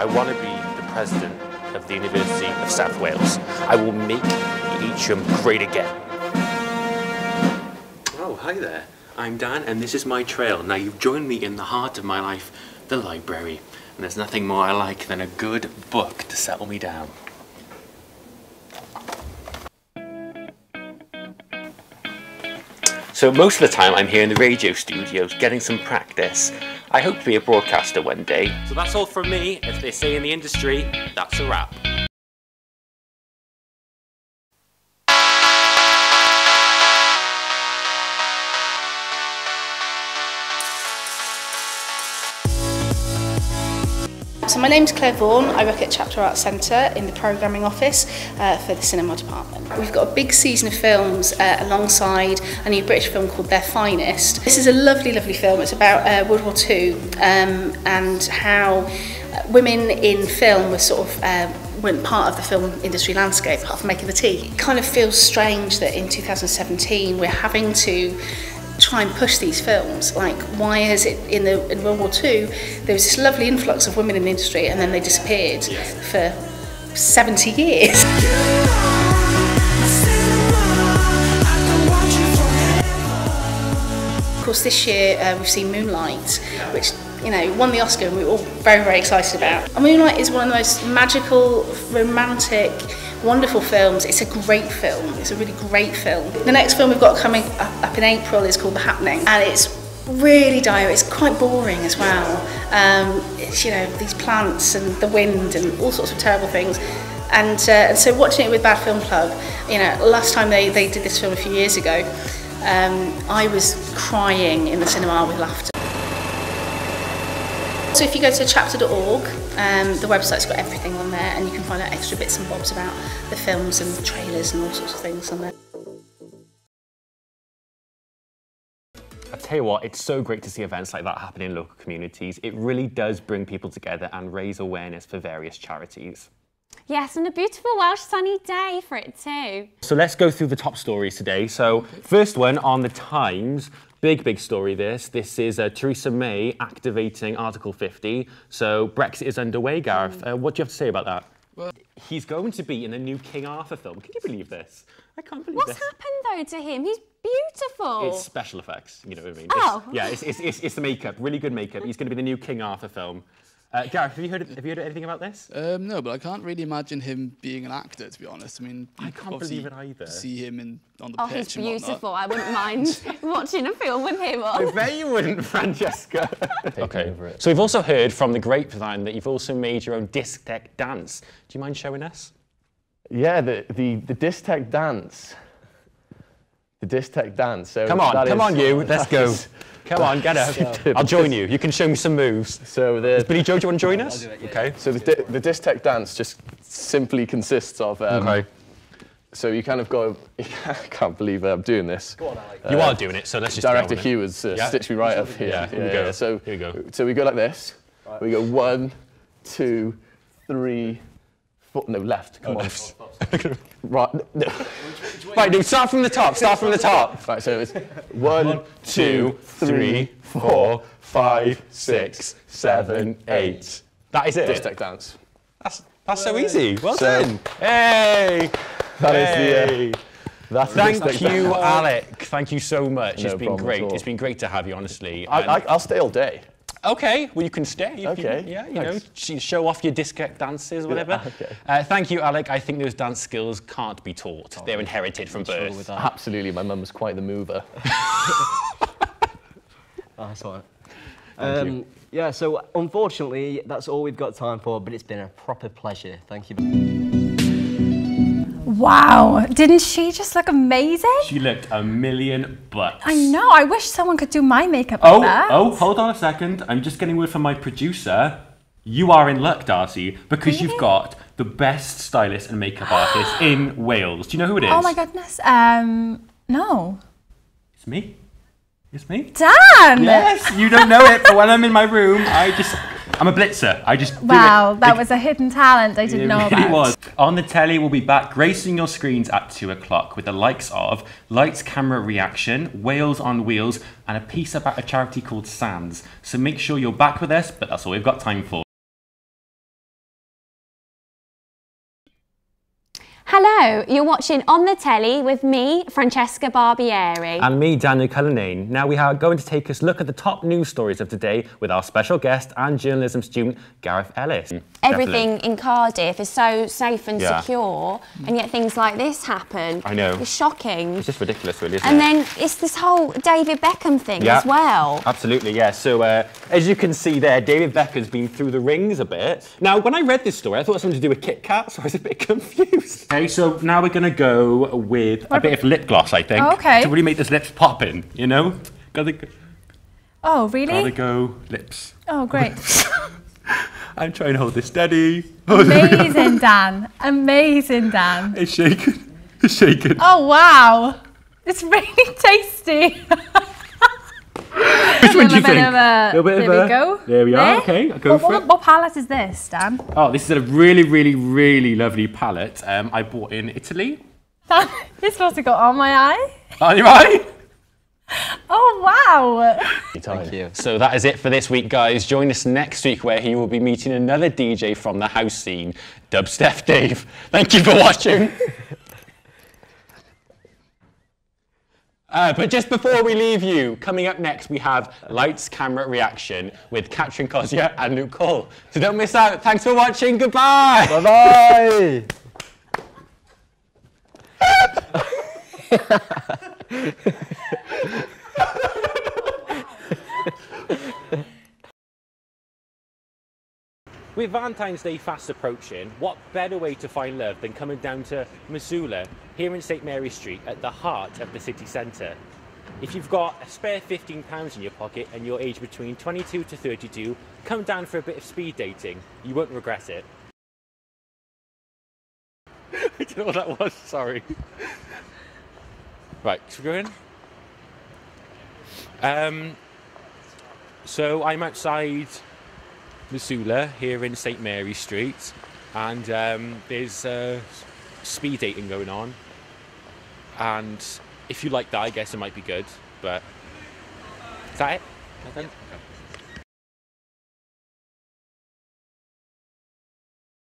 I want to be the president of the University of South Wales. I will make Atrium great again. Oh, hi there. I'm Dan, and this is my trail. Now, you've joined me in the heart of my life, the library. And there's nothing more I like than a good book to settle me down. So most of the time I'm here in the radio studios getting some practice. I hope to be a broadcaster one day. So that's all from me. As they say in the industry, that's a wrap. so my name's Claire Vaughan. I work at Chapter Arts Centre in the programming office uh, for the cinema department. We've got a big season of films uh, alongside a new British film called Their Finest. This is a lovely, lovely film. It's about uh, World War II um, and how uh, women in film were sort of uh, weren't part of the film industry landscape apart from making the tea. It kind of feels strange that in 2017 we're having to try and push these films. Like, why is it in the in World War II there was this lovely influx of women in the industry and then they disappeared for 70 years. Of course, this year uh, we've seen Moonlight, which you know won the Oscar, and we were all very, very excited about. And Moonlight is one of the most magical, romantic, wonderful films. It's a great film. It's a really great film. The next film we've got coming up, in April is called The Happening, and it's really dire. It's quite boring as well. Um, it's you know these plants and the wind and all sorts of terrible things. And, uh, and so watching it with Bad Film Club, you know, last time they, they did this film a few years ago, um, I was crying in the cinema with laughter. So if you go to chapter.org, um, the website's got everything on there and you can find out extra bits and bobs about the films and the trailers and all sorts of things on there. I tell you what, it's so great to see events like that happen in local communities. It really does bring people together and raise awareness for various charities. Yes, and a beautiful Welsh sunny day for it too. So let's go through the top stories today. So first one on the Times, big, big story this. This is uh, Theresa May activating Article 50. So Brexit is underway, Gareth. Uh, what do you have to say about that? Well, He's going to be in the new King Arthur film. Can you believe this? I can't believe What's this. happened though to him? He's beautiful. It's special effects, you know what I mean? Oh. It's, yeah, it's, it's, it's, it's the makeup, really good makeup. He's going to be the new King Arthur film. Uh, Gareth, have you, heard, have you heard anything about this? Um, no, but I can't really imagine him being an actor, to be honest. I mean, I can't believe it either. See him in on the Oh, pitch he's and beautiful. I wouldn't mind watching a film with him I bet you wouldn't, Francesca. okay. over it. So we've also heard from the grapevine that you've also made your own disc tech dance. Do you mind showing us? Yeah, the, the, the disc tech dance. The Distech dance. So Come on, come is- on, you. Let's go. is- Come on, get up. I'll join you. You can show me some moves. So the, Billy Joe, do you want to join us? Okay. so the, di- the disc tech dance just simply consists of. Um, Okay. So you kind of go. I can't believe I'm doing this. You are doing it, so let's just Director on with. Hugh has uh, Yeah. stitched me right up here. Yeah, here we go. So Here we go. So we go like this. We go one, two, three, four. No, left. Come on. Right. No. Right, no, start from the top. Start from the top. Right, so it's one, two, three, four, five, six, seven, eight. That is it. tech dance. That's, that's so easy. Well So- done. Hey. That is the. Uh, that's Thank you. Alec. Thank you so much. No it's been great. It's been great to have you, honestly. I, And- I, I'll stay all day. Okay, well you can stay. You can- Okay, yeah, you know, thanks. sh- show off your discette dances, or whatever. okay. Uh, thank you, Alec. I think those dance skills can't be taught. They're inherited from birth. Absolutely, my mum was quite the mover. That's all right. Um, yeah, so unfortunately, that's all we've got time for, but it's been a proper pleasure. Thank you. Wow, didn't she just look amazing? She looked a million bucks. I know, I wish someone could do my makeup Oh, like that. oh, hold on a second. I'm just getting word from my producer. You are in luck, Darcy, because you've got the best stylist and makeup artist in Wales. Do you know who it is? Oh my goodness. Um, no. It's me. It's me. Dan! Yes, you don't know it, but when I'm in my room, I just, I'm a blitzer. I just Wow, that was a hidden talent I didn't know about. It was. On the telly, we'll be back gracing your screens at two o'clock with the likes of Lights Camera Reaction, Wales on Wheels, and a piece about a charity called Sands. So make sure you're back with us, but that's all we've got time for. Hello so, you're watching On the Telly with me, Francesca Barbieri. And me, Daniel Cullinane. Now we are going to take a look at the top news stories of today with our special guest and journalism student, Gareth Ellis. Everything in Cardiff is so safe and Yeah. secure, and yet things like this happen. I know. It's shocking. It's just ridiculous, really, isn't and it? then it's this whole David Beckham thing Yeah. as well. Absolutely, yeah. So uh, as you can see there, David Beckham's been through the rings a bit. Now, when I read this story, I thought it was something to do with Kit Kat, so I was a bit confused. Okay, so now we're going to go with a bit of lip gloss, I think. Oh, okay. To really make this lips popping, you know? Gotta, Oh, really? gotta go lips. Oh, great. I'm trying to hold this steady. Amazing, Dan. Amazing, Dan. It's shaking. It's shaking. Oh, wow. It's really tasty. Which one do you a bit think? of a- Little bit there of we go. There we are. There. Okay, go what, for what, it. what palette is this, Dan? Oh, this is a really, really, really lovely palette um, I bought in Italy. Dan, you're supposed to go on my eye. Are you right? Oh, wow. Thank you. So that is it for this week, guys. Join us next week where he will be meeting another DJ from the house scene, Dubstep Dave. Thank you for watching. Uh, but just before we leave you, coming up next, we have Lights, Camera, Reaction with Katrin Kozia and Luke Cole. So don't miss out. Thanks for watching. Goodbye. Bye bye. With Valentine's Day fast approaching, what better way to find love than coming down to Missoula here in St Mary Street at the heart of the city centre? If you've got a spare £15 in your pocket and you're aged between 22 to 32, come down for a bit of speed dating. You won't regret it. I don't know what that was, sorry. Right, should we go in? Um, so I'm outside Missoula here in St Mary Street, and um, there's uh, speed dating going on. And if you like that, I guess it might be good. But is that it?